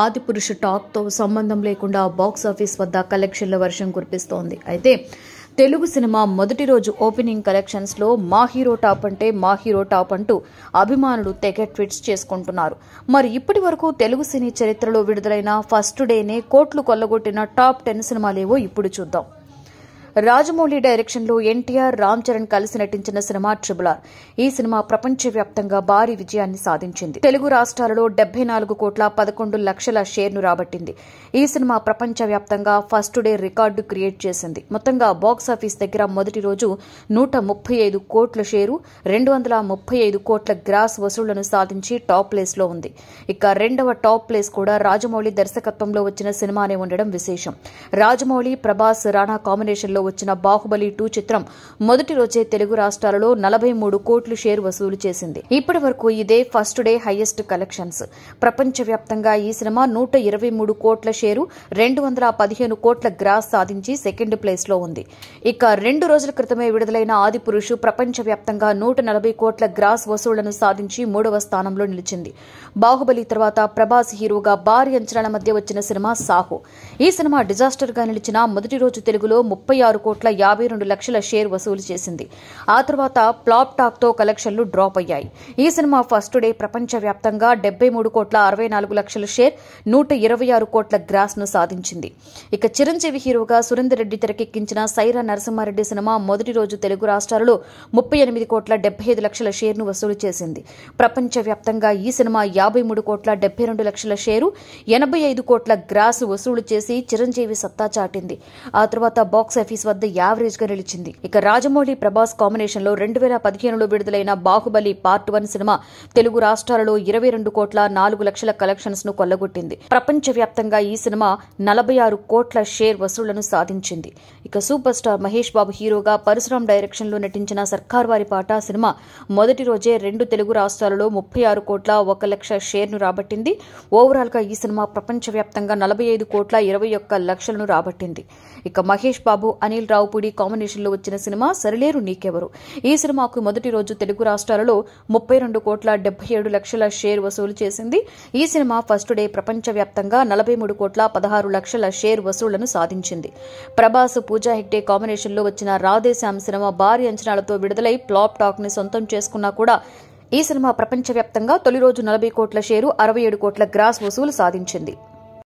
ఆదిపురుష టాక్తో సంబంధం లేకుండా box office వద్ద కలెక్షన్ల వర్షం కురిపిస్తోంది. అయితే తెలుగు సినిమా మొదటి రోజు ఓపెనింగ్ కలెక్షన్స్లో మా హీరో టాప్ అంటే మా హీరో టాప్ అంటూ అభిమానులు తెగ ట్వీట్స్ చేసుకుంటున్నారు. మరి ఇప్పటి వరకు తెలుగు సినీ చరిత్రలో విడుదలైన ఫస్ట్ డేనే కోట్లు కొల్లగొట్టిన టాప్ టెన్ సినిమాలేవో ఇప్పుడు చూద్దాం. రాజమౌళి డైరెక్షన్లో ఎన్టీఆర్ రామ్ చరణ్ కలిసి నటించిన సినిమా ట్రిబుల్ ఈ సినిమా ప్రపంచవ్యాప్తంగా భారీ విజయాన్ని సాధించింది. తెలుగు రాష్ట్రాలలో డెబ్బై నాలుగు కోట్ల పదకొండు లక్షల షేర్ను రాబట్టింది. ఈ సినిమా ప్రపంచవ్యాప్తంగా ఫస్ట్ డే రికార్డు క్రియేట్ చేసింది. మొత్తంగా బాక్స్ ఆఫీస్ దగ్గర మొదటి రోజు నూట ముప్పై ఐదు కోట్ల షేరు రెండు వందల ముప్పై ఐదు కోట్ల గ్రాస్ వసూళ్ళను సాధించి టాప్ ప్లేస్లో ఉంది. ఇక రెండవ టాప్ ప్లేస్ కూడా రాజమౌళి దర్శకత్వంలో వచ్చిన సినిమానే ఉండడం విశేషం. రాజమౌళి ప్రభాస్ రాణా కాంబినేషన్లో వచ్చిన బాహుబలి టూ చిత్రం మొదటి రోజే తెలుగు రాష్ట్రాలలో నలభై మూడు కోట్లు షేర్ వసూలు చేసింది. ఇప్పటి వరకు ఇదే ఫస్ట్ డే హైయెస్ట్ కలెక్షన్స్. ప్రపంచవ్యాప్తంగా ఈ సినిమా నూట ఇరవై మూడు కోట్ల షేరు రెండు వందల పదిహేను కోట్ల గ్రాస్ సాధించి సెకండ్ ప్లేస్లో ఉంది. ఇక రెండు రోజుల క్రితమే విడుదలైన ఆదిపురుషు ప్రపంచవ్యాప్తంగా నూట నలభై కోట్ల గ్రాస్ వసూళ్ళను సాధించి మూడవ స్థానంలో నిలిచింది. బాహుబలి తర్వాత ప్రభాస్ హీరోగా భారీ అంచనాల మధ్య వచ్చిన సినిమా సాహో. ఈ సినిమా డిజాస్టర్గా నిలిచిన మొదటి రోజు తెలుగులో ముప్పై ఆరు కోట్ల యాభై రెండు లక్షల షేర్ వసూలు చేసింది. ఆ తర్వాత ప్లాప్ టాక్తో కలెక్షన్లు డ్రాప్ అయ్యాయి. ఈ సినిమా ఫస్ట్ డే ప్రపంచవ్యాప్తంగా డెబ్బై మూడు కోట్ల అరవై నాలుగు లక్షల షేర్ నూట ఇరవై ఆరు కోట్ల గ్రాస్ను సాధించింది. ఇక చిరంజీవి హీరోగా సురేందర్ రెడ్డి తెరకెక్కించిన సైరా నరసింహారెడ్డి సినిమా మొదటి రోజు తెలుగు రాష్ట్రాలలో ముప్పై ఎనిమిది కోట్ల డెబ్బై ఐదు లక్షల షేర్ను వసూలు చేసింది. ప్రపంచవ్యాప్తంగా ఈ సినిమా యాభై మూడు కోట్ల డెబ్బై రెండు లక్షల షేరు ఎనభై ఐదు కోట్ల గ్రాస్ వసూలు చేసి చిరంజీవి సత్తా చాటింది. ఆ తర్వాత బాక్స్ వద్ద యావరేజ్గా నిలిచింది. ఇక రాజమౌళి ప్రభాస్ కాంబినేషన్లో రెండు వేల పదిహేనులో విడుదలైన బాహుబలి పార్ట్ వన్ సినిమా తెలుగు రాష్ట్రాలలో ఇరవై రెండు కోట్ల నాలుగు లక్షల కలెక్షన్స్ను కొల్లగొట్టింది. ప్రపంచవ్యాప్తంగా ఈ సినిమా నలభై ఆరు కోట్ల షేర్ వసూళ్ళను సాధించింది. ఇక సూపర్ స్టార్ మహేష్ బాబు హీరోగా పరశురాం డైరెక్షన్లో నటించిన సర్కార్ వారి పాట సినిమా మొదటి రోజే రెండు తెలుగు రాష్ట్రాలలో ముప్పై ఆరు కోట్ల ఒక లక్ష షేర్ను రాబట్టింది. ఓవరాల్గా ఈ సినిమా ప్రపంచవ్యాప్తంగా నలభై ఐదు కోట్ల ఇరవై ఒక్క లక్షలను రాబట్టింది. ఇక మహేష్ బాబు అనిల్ రావుపూడి కాంబినేషన్లో వచ్చిన సినిమా సరిలేరు నీకెవరు? ఈ సినిమాకు మొదటి రోజు తెలుగు రాష్ట్రాలలో ముప్పై రెండు కోట్ల డెబ్బై ఏడు లక్షల షేర్ వసూలు చేసింది. ఈ సినిమా ఫస్ట్ డే ప్రపంచవ్యాప్తంగా నలభై మూడు కోట్ల పదహారు లక్షల షేర్ వసూళ్ళను సాధించింది. ప్రభాస్ పూజా హెగ్డే కాంబినేషన్లో వచ్చిన రాధేశ్యామ్ సినిమా భారీ అంచనాలతో విడుదలై ప్లాప్ టాక్ని సొంతం చేసుకున్నా కూడా ఈ సినిమా ప్రపంచవ్యాప్తంగా తొలి రోజు నలభై కోట్ల షేరు అరవై ఏడు కోట్ల గ్రాస్ వసూలు సాధించింది.